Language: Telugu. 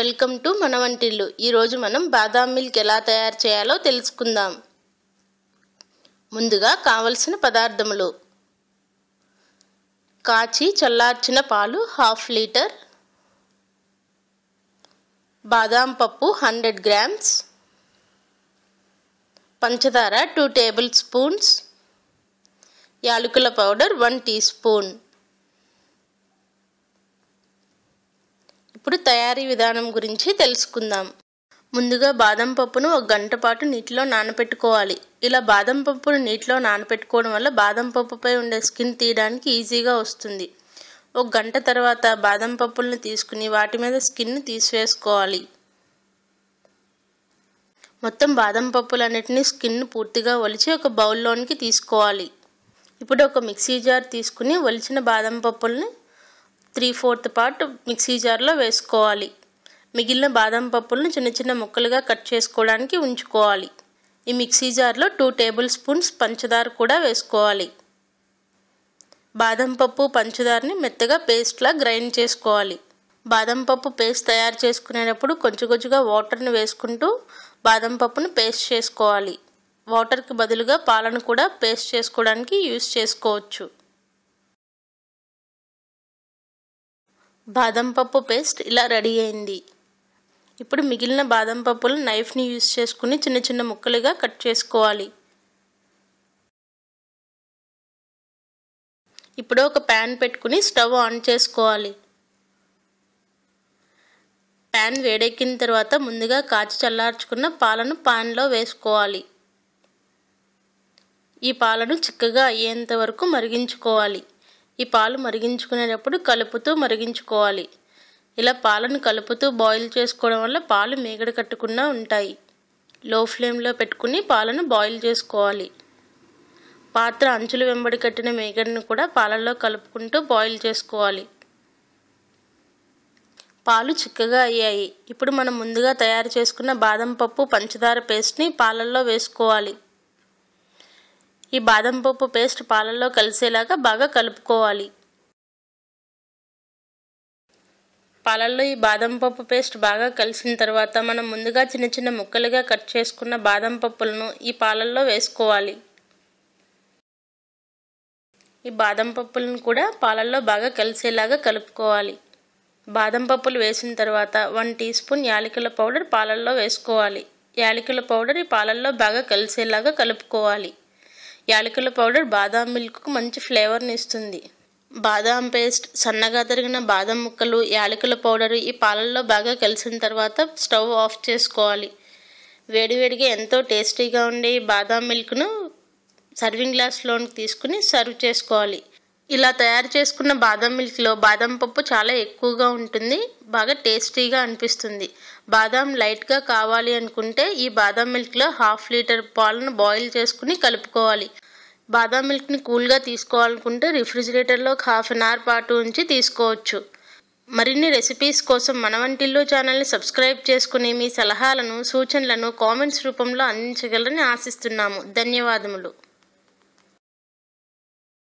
వెల్కమ్ టు మన వంటిల్లు ఈరోజు మనం బాదాం మిల్క్ ఎలా తయారు చేయాలో తెలుసుకుందాం. ముందుగా కావలసిన పదార్థములు. కాచి చల్లార్చిన పాలు హాఫ్ లీటర్. బాదాం పప్పు హండ్రెడ్ గ్రామ్స్. పంచదార టూ టేబుల్ స్పూన్స్. యాలకుల పౌడర్ వన్ టీ స్పూన్. ఇప్పుడు తయారీ విధానం గురించి తెలుసుకుందాం. ముందుగా బాదం పప్పును ఒక గంట పాటు నీటిలో నానబెట్టుకోవాలి ఇలా బాదం పప్పును నీటిలో నానబెట్టుకోవడం వల్ల బాదం పప్పుపై ఉండే స్కిన్ తీయడానికి ఈజీగా వస్తుంది. ఒక గంట తర్వాత బాదం పప్పులను తీసుకుని వాటి మీద స్కిన్ తీసివేసుకోవాలి. మొత్తం బాదం పప్పులన్నిటిని స్కిన్ పూర్తిగా ఒలిచి ఒక బౌల్లోనికి తీసుకోవాలి. ఇప్పుడు ఒక మిక్సీ జార్ తీసుకుని ఒలిచిన బాదం పప్పుల్ని త్రీ ఫోర్త్ పార్ట్ మిక్సీ జార్లో వేసుకోవాలి. మిగిలిన బాదం పప్పులను చిన్న చిన్న ముక్కలుగా కట్ చేసుకోవడానికి ఉంచుకోవాలి. ఈ మిక్సీ జార్లో టూ టేబుల్ స్పూన్స్ పంచదార కూడా వేసుకోవాలి. బాదం పప్పు పంచదారని మెత్తగా పేస్ట్లా గ్రైండ్ చేసుకోవాలి. బాదం పప్పు పేస్ట్ తయారు చేసుకునేటప్పుడు కొంచెం కొంచెంగా వాటర్ని వేసుకుంటూ బాదం పప్పును పేస్ట్ చేసుకోవాలి. వాటర్కి బదులుగా పాలను కూడా పేస్ట్ చేసుకోవడానికి యూస్ చేసుకోవచ్చు. బాదం పప్పు పేస్ట్ ఇలా రెడీ అయింది. ఇప్పుడు మిగిలిన బాదం పప్పులు నైఫ్ని యూస్ చేసుకుని చిన్న చిన్న ముక్కలుగా కట్ చేసుకోవాలి. ఇప్పుడు ఒక ప్యాన్ పెట్టుకుని స్టవ్ ఆన్ చేసుకోవాలి. ప్యాన్ వేడెక్కిన తర్వాత ముందుగా కాచి చల్లార్చుకున్న పాలను పాన్లో వేసుకోవాలి. ఈ పాలను చిక్కగా అయ్యేంత వరకు మరిగించుకోవాలి. ఈ పాలు మరిగించుకునేటప్పుడు కలుపుతూ మరిగించుకోవాలి. ఇలా పాలను కలుపుతూ బాయిల్ చేసుకోవడం వల్ల పాలు మేగడ కట్టకుండా ఉంటాయి. లో ఫ్లేమ్లో పెట్టుకుని పాలను బాయిల్ చేసుకోవాలి. పాత్ర అంచులు వెంబడి కట్టిన మేగడను కూడా పాలల్లో కలుపుకుంటూ బాయిల్ చేసుకోవాలి. పాలు చిక్కగా అయ్యాయి. ఇప్పుడు మనం ముందుగా తయారు చేసుకున్న బాదం పప్పు పంచదార పేస్ట్ని పాలల్లో వేసుకోవాలి. ఈ బాదం పప్పు పేస్ట్ పాలల్లో కలిసేలాగా బాగా కలుపుకోవాలి. పాలల్లో ఈ బాదం పప్పు పేస్ట్ బాగా కలిసిన తర్వాత మనం ముందుగా చిన్న చిన్న ముక్కలుగా కట్ చేసుకున్న బాదం పప్పులను ఈ పాలల్లో వేసుకోవాలి. ఈ బాదం పప్పులను కూడా పాలల్లో బాగా కలిసేలాగా కలుపుకోవాలి. బాదం పప్పులు వేసిన తర్వాత వన్ టీ స్పూన్ యాలకుల పౌడర్ పాలల్లో వేసుకోవాలి. యాలకుల పౌడర్ ఈ పాలల్లో బాగా కలిసేలాగా కలుపుకోవాలి. యాలకుల పౌడర్ బాదాం మిల్క్కు మంచి ఫ్లేవర్ని ఇస్తుంది. బాదాం పేస్ట్ సన్నగా తరిగిన బాదం ముక్కలు యాలకుల పౌడర్ ఈ పాలల్లో బాగా కలిసిన తర్వాత స్టవ్ ఆఫ్ చేసుకోవాలి. వేడివేడిగా ఎంతో టేస్టీగా ఉండే ఈ బాదాం మిల్క్ను సర్వింగ్ గ్లాస్లోనికి తీసుకుని సర్వ్ చేసుకోవాలి. ఇలా తయారు చేసుకున్న బాదం మిల్క్లో బాదం పప్పు చాలా ఎక్కువగా ఉంటుంది బాగా టేస్టీగా అనిపిస్తుంది. బాదం లైట్గా కావాలి అనుకుంటే ఈ బాదం మిల్క్లో హాఫ్ లీటర్ పాలను బాయిల్ చేసుకుని కలుపుకోవాలి. బాదం మిల్క్ని కూల్గా తీసుకోవాలనుకుంటే రిఫ్రిజిరేటర్లో హాఫ్ అన్ అవర్ పాటు ఉంచి తీసుకోవచ్చు. మరిన్ని రెసిపీస్ కోసం మన వంటిల్లు ఛానల్ని సబ్స్క్రైబ్ చేసుకుని మీ సలహాలను సూచనలను కామెంట్స్ రూపంలో అందించగలరని ఆశిస్తున్నాము. ధన్యవాదములు.